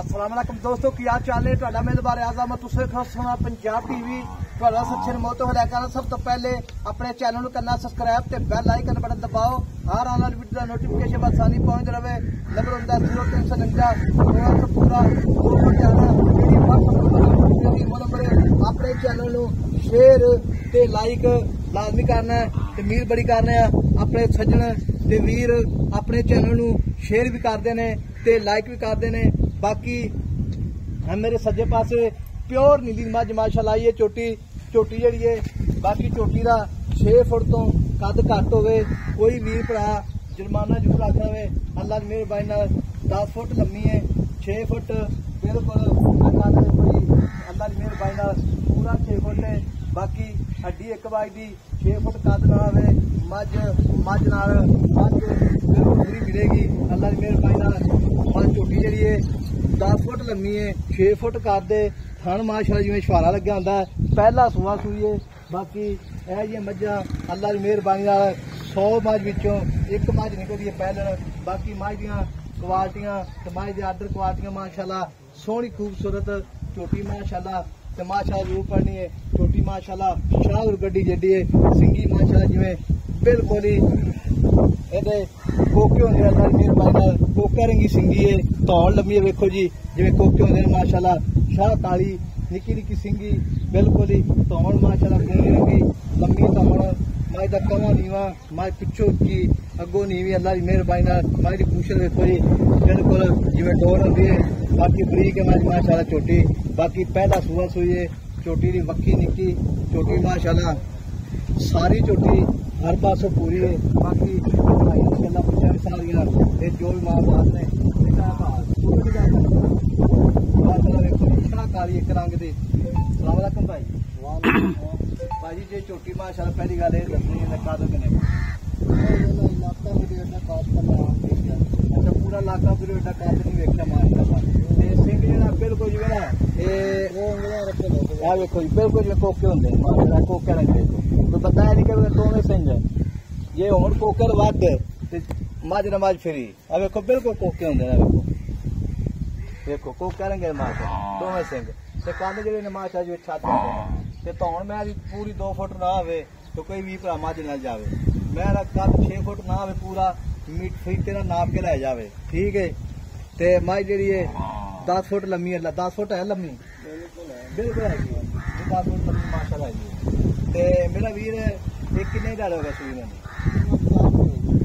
ਅਸਲਾਮ ਦੋਸਤੋ, ਕੀ ਹਾਲ ਚਾਲ ਹੈ ਤੁਹਾਡਾ ਮੇਜ਼ਬਾਨ ਆਜ਼ਮ ਤੁਸੀਂ ਦੇਖ ਸੁਣਾ ਪੰਜਾਬ ਟੀਵੀ ਤੁਹਾਡਾ ਸੱਚਨ ਮੋਤ ਹੋ ਰਿਹਾ ਸਭ ਤੋਂ ਪਹਿਲੇ ਆਪਣੇ ਚੈਨਲ ਨੂੰ ਕਰਨਾ ਸਬਸਕ੍ਰਾਈਬ ਤੇ ਬੈਲ ਆਈਕਨ ਬਟਨ ਦਬਾਓ। ਹਰ ਆਉਣ ਵਾਲੀ ਵੀਡੀਓ ਦਾ ਨੋਟੀਫਿਕੇਸ਼ਨ ਬਸਾਨੀ ਪਹੁੰਚ ਰਹੇ। ਨੰਬਰ ਹੁੰਦਾ 0349 ਪੂਰਾ 211 ਮੇਰੀ ਆਪਣੇ ਚੈਨਲ ਨੂੰ ਸ਼ੇਅਰ ਤੇ ਲਾਈਕ ਲਾਜ਼ਮੀ ਕਰਨਾ ਤੇ ਮੀਰ ਬੜੀ ਕਰਨਾ ਆਪਣੇ ਸੱਜਣ ਤੇ ਵੀਰ ਆਪਣੇ ਚੈਨਲ ਨੂੰ ਸ਼ੇਅਰ ਵੀ ਕਰਦੇ ਨੇ। ਤੇ ਲਾਈਕ ਵੀ ਕਰਦੇ ਨੇ। ਬਾਕੀ ਮੇਰੇ ਸੱਜੇ ਪਾਸੇ ਪਿਓਰ ਨੀਲੀ ਮੱਝ, ਮਾਸ਼ਾਅੱਲਾ, ਇਹ ਚੋਟੀ ਚੋਟੀ ਜਿਹੜੀ ਹੈ ਬਾਕੀ ਚੋਟੀ ਦਾ 6 ਫੁੱਟ ਤੋਂ ਕੱਦ ਘੱਟ ਹੋਵੇ, ਕੋਈ ਵੀਰ ਭਰਾ ਜੁਰਮਾਨਾ ਜ਼ਰੂਰ ਆਖਦਾ ਹੋਵੇ ਅੱਲਾ ਦੀ ਮਿਹਰਬਾਨੀ ਨਾਲ 10 ਫੁੱਟ ਲੰਮੀ ਹੈ 6 ਫੁੱਟ ਬਿਲਕੁਲ ਕੱਦ, ਅੱਲਾ ਦੀ ਮਿਹਰਬਾਨੀ ਨਾਲ ਪੂਰਾ 6 ਫੁੱਟ ਹੈ ਬਾਕੀ ਹੱਡੀ ਇੱਕ ਬਾਈ ਦੀ 6 ਫੁੱਟ ਕੱਦ ਨਾਲ ਹੋਵੇ, ਮੱਝ ਮੱਝ ਨਾਲ ਮੱਝ ਪੂਰੀ ਮਿਲੇਗੀ। ਅੱਲਾ ਦੀ ਮਿਹਰਬਾਨੀ ਨਾਲ ਮੱਝ ਝੋਟੀ ਜਿਹੜੀ ਹੈ 10 ਫੁੱਟ ਲੰਮੀ ਹੈ 6 ਫੁੱਟ ਕੱਦ ਦੇ ਥਣ ਮਾਸ਼ਾਅੱਲਾ ਜਿਵੇਂ ਛਵਾਰਾ ਲੱਗਿਆ ਹੁੰਦਾ ਪਹਿਲਾ ਸੂਆ ਸੂਈਏ ਬਾਕੀ ਇਹ ਜਿਹੀਆਂ ਮੱਝਾਂ ਅੱਲਾ ਦੀ ਮਿਹਰਬਾਨੀ ਨਾਲ 100 ਮੱਝ ਵਿੱਚੋਂ ਇੱਕ ਮੱਝ ਨਿਕਲਦੀ ਹੈ ਪਹਿਲਣ। ਬਾਕੀ ਮੱਝ ਦੀਆਂ ਕੁਆਲਟੀਆਂ ਤੇ ਮੱਝ ਦੇ ਆਰਡਰ ਕੁਆਲਟੀਆਂ ਮਾਸ਼ਾਅੱਲਾ ਸੋਹਣੀ ਖੂਬਸੂਰਤ ਝੋਟੀ ਮਾਸ਼ਾਅੱਲਾ ਤੇ ਮਾਸ਼ਾਅੱਲਾ ਰੂਪ ਪੜਨੀ ਹੈ ਝੋਟੀ ਮਾਸ਼ਾਅੱਲਾ ਸ਼ਾਹਰ ਗੱਡੀ ਜੱਡੀ ਹੈ ਸਿੰਗੀ ਮਾਸ਼ਾਅੱਲਾ ਜਿਵੇਂ ਬਿਲਕੁਲ ਹੀ ਇਹਦੇ ਕੋਕੇ ਹੁੰਦੇ ਆ ਅੱਲਾ ਦੀ ਮਿਹਰਬਾਨੀ ਨਾਲ ਕੋਕਾ ਰੰਗੀ ਸਿੰਗੀ ਹੈ ਧੌਣ ਲੰਮੀ ਹੈ ਵੇਖੋ ਜੀ ਜਿਵੇਂ ਕੋਕੇ ਹੁੰਦੇ ਨੇ ਮਾਸ਼ਾਅੱਲਾ ਸ਼ਾਹ ਕਾਲੀ ਨਿੱਕੀ ਨਿੱਕੀ ਸਿੰਗੀ ਬਿਲਕੁਲ ਹੀ ਧੌਣ ਮਾਸ਼ਾਅੱਲਾ ਪੂਰੀ ਰੰਗੀ ਲੰਮੀ ਧੌਣ ਮਾਈ ਦਾ ਕਮਾ ਨੀਵਾ ਮਾਈ ਪਿੱਛੋਂ ਉੱਚੀ ਅੱਗੋਂ ਨੀਵੀਂ ਅੱਲਾ ਦੀ ਮਿਹਰਬਾਨੀ ਨਾਲ ਮਾਈ ਦੀ ਪੂਛਲ ਵੇਖੋ ਜੀ ਬਿਲਕੁਲ ਜਿਵੇਂ ਡੋਰ ਹੁੰਦੀ ਹੈ ਬਾਕੀ ਬਰੀਕ ਹੈ ਮਾਈ ਮਾਸ਼ਾਅੱਲਾ ਛੋਟੀ ਬਾਕੀ ਪਹਿਲਾ ਸੂਆ ਸੂਈ ਹੈ ਛੋਟੀ ਦੀ ਵੱਕੀ ਨਿੱਕੀ ਛੋਟੀ ਮਾਸ਼ਾਅੱਲਾ। ਸਾਰੀ ਝੋਟੀ ਹਰ ਪਾਸੋਂ ਪੂਰੀ ਹੈ। ਬਾਕੀ ਭਾਈ ਗੱਲਾਂ ਪੁੱਛਾਂ ਸਾਰੀਆਂ। ਤੇ ਜੋ ਵੀ ਮਾਂ ਬਾਪ ਨੇ ਦਾ ਵੇਖੋ ਕਾਲੀ ਇੱਕ ਰੰਗ ਦੇ। ਸਲਾਮ ਅਲੈਕਮ ਭਾਈ। ਭਾਜੀ ਜੇ ਝੋਟੀ ਮਾਸ਼ਾਅੱਲਾ ਪਹਿਲੀ ਗੱਲ ਇਹ ਦੱਸਣੀ ਹੈ ਕਾਦੋਂ ਕਿਨੇ? ਅੱਛਾ ਪੂਰਾ ਇਲਾਕਾ ਫਿਰ ਇਹਦਾ ਕੱਦ ਨਹੀਂ ਵੇਖਿਆ ਮਾਸ਼ਾਅੱਲਾ। ਤੇ ਸਿੰਘ ਜਿਹੜਾ ਬਿਲਕੁਲ ਜਿਵੇਂ ਨਾ پوری دو مجھ نہ جائے میل چھ فٹ نہ لے ٹھیک ہے مائ جی دس فٹ لمی اب دس فٹ ہے لمی ਬਿਲਕੁਲ ਹੈਗੀ ਹੈ। 10 ਫੁੱਟ ਲੰਮੀ ਮਾਸ਼ਾਅੱਲਾ ਹੈਗੀ ਤੇ ਮੇਰਾ ਵੀਰ ਇਹ ਕਿੰਨੇ ਦਾ ਹੋਗਾ ਸੂਈ ਮੈਨੂੰ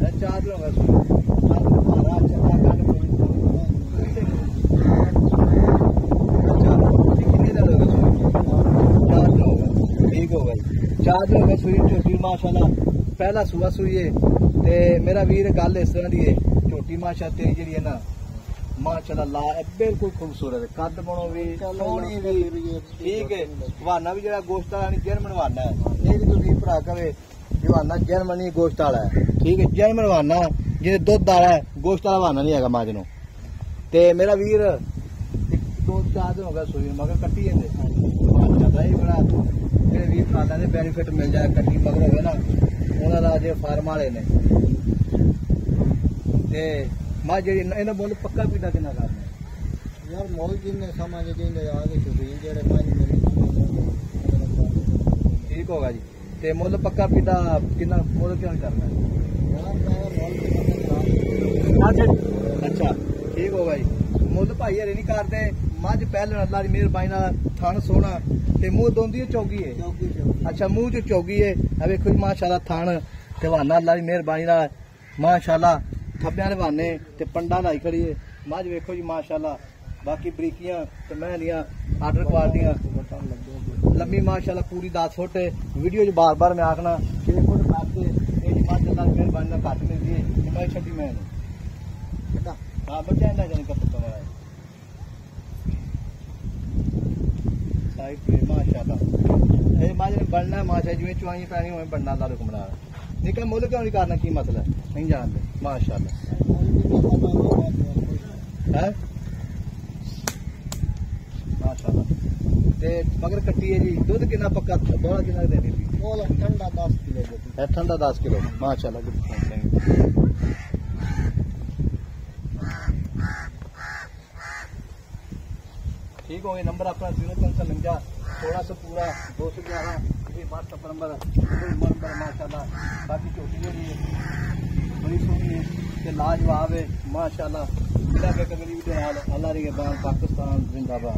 ਇਹ ਚਾਰ ਦਿਨ ਹੋ ਸੂਈ ਕੱਲ ਮਾਰਾ ਚੰਗਾ ਕੱਲ ਕਿੰਨੇ ਦਾ ਹੋਗਾ ਸੂਈ ਝੋਟੀ ਮਾਸ਼ਾਅੱਲਾ। ਪਹਿਲਾ ਸੂਆ ਸੂਈਏ ਤੇ ਮੇਰਾ ਵੀਰ ਗੱਲ ਇਸ ਤਰ੍ਹਾਂ ਦੀ ਹੈ ਝੋਟੀ ਮਾਸ਼ਾ ਤੇਰੀ ਜਿਹੜੀ ਹੈ ਨਾ ਮਾਸ਼ਾਅੱਲਾ ਲਾ ਇਹ ਬਿਲਕੁਲ ਖੂਬਸੂਰਤ। ਹੈ ਕੱਦ ਬਣੋ ਵੀ ਸੋਹਣੀ ਵੀ ਠੀਕ ਹੈ। ਵਾਨਾ ਵੀ ਜਿਹੜਾ ਗੋਸ਼ਤ ਵਾਲਾ ਨਹੀਂ ਜਰਮਨ ਵਾਨਾ ਹੈ। ਇਹ ਵੀ ਤੁਸੀਂ ਭਰਾ ਕਵੇ ਜਵਾਨਾ ਜਰਮਨੀ ਗੋਸ਼ਤ ਵਾਲਾ ਹੈ। ਠੀਕ ਹੈ ਜਰਮਨ ਵਾਨਾ ਜਿਹਦੇ ਦੁੱਧ ਵਾਲਾ ਹੈ ਗੋਸ਼ਤ ਵਾਲਾ ਵਾਨਾ ਨਹੀਂ ਹੈਗਾ ਮਾਜ ਨੂੰ। ਤੇ ਮੇਰਾ ਵੀਰ ਇੱਕ ਦੋ ਚਾਰ ਦਿਨ ਹੋ ਗਿਆ ਸੂਈ ਮਗਰ ਕੱਟੀ ਜਾਂਦੇ। ਮਾਸ਼ਾਅੱਲਾ ਇਹ ਬੜਾ ਮੇਰੇ ਵੀਰ ਭਰਾਵਾਂ ਦੇ ਬੈਨੀਫਿਟ ਮਿਲ ਜਾਏ ਕੱਟੀ ਮਗਰ ਹੋਵੇ ਨਾ ਉਹਨਾਂ ਦਾ ਜੇ ਫਾਰਮ ਵਾਲੇ ਨੇ। ਤੇ ਮਾ ਜਿਹੜੀ ਇਹਨਾਂ ਮੁੱਲ ਪੱਕਾ ਪੀਦਾ ਕਿੰਨਾ ਕਰਨਾ। ਯਾਰ ਮੁੱਲ ਜਿੰਨੇ ਸਮਝ ਜਿੰਨੇ ਆ ਕੇ ਸ਼ੁਕਰੀਆ ਜਿਹੜੇ ਪੰਜ ਮੇਰੀ ਠੀਕ ਹੋਗਾ ਜੀ। ਤੇ ਮੁੱਲ ਪੱਕਾ ਪੀਦਾ ਕਿੰਨਾ ਮੁੱਲ ਕਿੰਨਾ ਕਰਨਾ? ਯਾਰ ਮੈਂ ਮੁੱਲ ਅੱਛਾ ਠੀਕ ਹੋਗਾ ਜੀ। ਮੁੱਲ ਭਾਈ ਹਰੇ ਨਹੀਂ ਕਰਦੇ। ਮੱਝ ਪਹਿਲਣ ਅੱਲਾ ਦੀ ਮਿਹਰਬਾਨੀ ਨਾਲ ਥਣ ਸੋਹਣਾ ਤੇ ਮੂੰਹ ਦੋਂਦੀ ਚੌਗੀ ਚੌਕੀ ਅੱਛਾ ਮੂੰਹ ਚ ਚੌਗੀ ਹੈ ਆ ਵੇਖੋ ਜੀ ਮਾਸ਼ਾਅੱਲਾ ਥਣ। ਤੇ ਵਾਨਾ ਅੱਲਾ ਦੀ ਮਿਹਰਬਾਨੀ ਨਾਲ ਮਾਸ਼ਾਅੱਲਾ ਥੱਬਿਆਂ ਦੇ ਵਾਨੇ ਤੇ ਪੰਡਾ ਲਾਈ ਖੜੀ ਹੈ ਮੱਝ ਵੇਖੋ ਜੀ, ਮਾਸ਼ਾਅੱਲਾ। ਬਾਕੀ ਬਰੀਕੀਆਂ ਤੇ ਮੈਂ ਲੀਆਂ ਆਰਡਰ ਕੁਆਲਟੀਆਂ। ਬਟਨ ਲੱਗੇ ਲੰਮੀ ਮਾਸ਼ਾਅੱਲਾ, ਪੂਰੀ 10 ਫੁੱਟ। ਹੈ ਵੀਡੀਓ 'ਚ ਬਾਰ-ਬਾਰ ਮੈਂ ਆਖਣਾ 6 ਫੁੱਟ ਕੱਟ ਕੇ ਇਹ ਜੀ ਮੱਝ ਅੱਲਾ ਦੀ ਮਿਹਰਬਾਨੀ ਨਾਲ ਘੱਟ ਮਿਲਦੀ ਹੈ। ਤੇ ਮੈਂ ਛੱਡੀ ਮੈਂ ਇਹਨੂੰ। ਕਿੱਦਾਂ? ਹਾਂ ਬੱਚਾ ਇਹਨਾਂ ਜਨ ਕੱਪ ਕਮਰਾ ਹੈ। ਸਾਈਡ ਤੇ, ਮਾਸ਼ਾਅੱਲਾ। ਇਹ ਮਾਜ ਨੇ ਬਣਨਾ ਮਾਸ਼ਾ ਜਿਵੇਂ ਚੁਆਈ ਪੈਣੀ ਹੋਵੇ ਬਣਨਾ ਅੱਲਾ ਦੇ ਕੁਮਰਾ ਨਿਕਲ ਮੁੱਲ ਕਿਉਂ ਨਹੀਂ ਕਰਨਾ ਕੀ ਮਸਲਾ ਹੈ? ਨਹੀਂ ਜਾਣਦੇ ਮਾਸ਼ਾਅੱਲਾ ਮੁੱਲ ਜਿੰਨੇ ਸਮਝ ਹੈ ਮਾਸ਼ਾਅੱਲਾ ਤੇ ਮਗਰ ਕੱਟੀ ਹੈ ਜੀ ਦੁੱਧ ਕਿੰਨਾ ਪੱਕਾ ਬੋਲਾ ਕਿੰਨਾ ਦੇ ਦਿੱਤੀ ਮੁੱਲ ਠੰਡਾ 10 ਕਿਲੋ ਦੇ ਇਹ ਠੰਡਾ 10 ਕਿਲੋ ਮਾਸ਼ਾਅੱਲਾ ਗੁੱਡ ਥੈਂਕ ਠੀਕ ਹੋ ਗਏ ਨੰਬਰ ਆਪਣਾ 0353 1600 ਪੂਰਾ 211 ਇਹ WhatsApp ਨੰਬਰ ਕੋਈ ਬਾਕੀ ਝੋਟੀ ਜਿਹੜੀ ਹੈ, ਬੜੀ ਸੋਹਣੀ ਹੈ ਤੇ ਲਾਜਵਾਬ ਹੈ, ਮਾਸ਼ਾਅੱਲਾ। ਜਿਹੜਾ ਕੇ ਅਗਲੀ ਦੇ ਨਾਲ ਅੱਲਾ ਦੀ ਬਾਨ ਪਾਕਿਸਤਾਨ, ਜ਼ਿੰਦਾਬਾਦ।